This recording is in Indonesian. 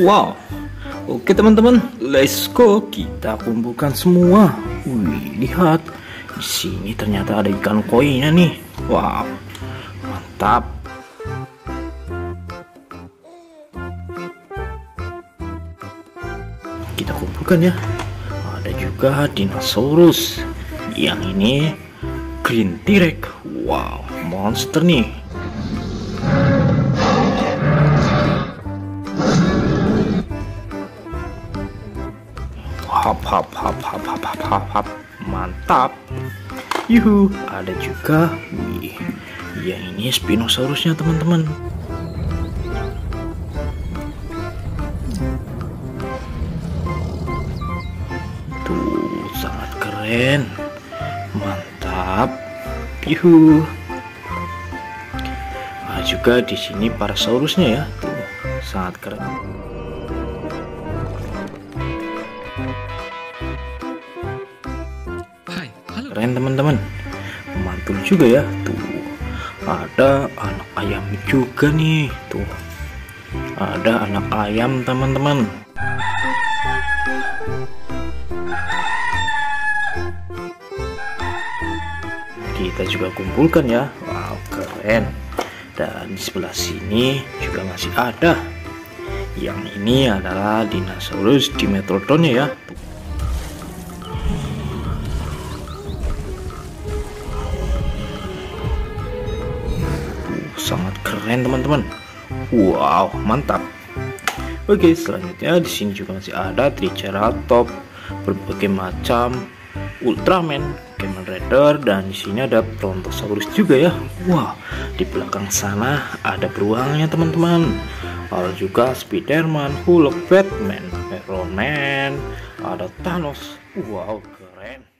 Wow, oke teman-teman, let's go. Kita kumpulkan semua. Wih, lihat. Di sini ternyata ada ikan koinya nih. Wow, mantap. Kita kumpulkan ya. Ada juga dinosaurus. Yang ini Green T-Rex. Wow, monster nih. hop hop hop hop hop hop hop, hop. mantap. Yuhu. Ada juga wih ya ini spinosaurusnya teman-teman. Tuh sangat keren. Mantap. Yuhu. Ada juga di sini parasaurusnya ya. Tuh sangat keren. Keren teman-teman. Mantul juga ya. Tuh ada anak ayam juga nih. Tuh ada anak ayam teman-teman. Kita juga kumpulkan ya. Wow keren. Dan di sebelah sini juga masih ada. Yang ini adalah dinosaurus dimetrodon ya sangat keren teman-teman. Wow mantap. Oke selanjutnya di sini juga masih ada triceratops berbagai macam ultraman Kamen Rider dan di sini ada Brontosaurus juga ya. Wow di belakang sana ada beruangnya teman-teman. Lalu juga Spiderman Hulk Batman Iron Man ada Thanos. Wow keren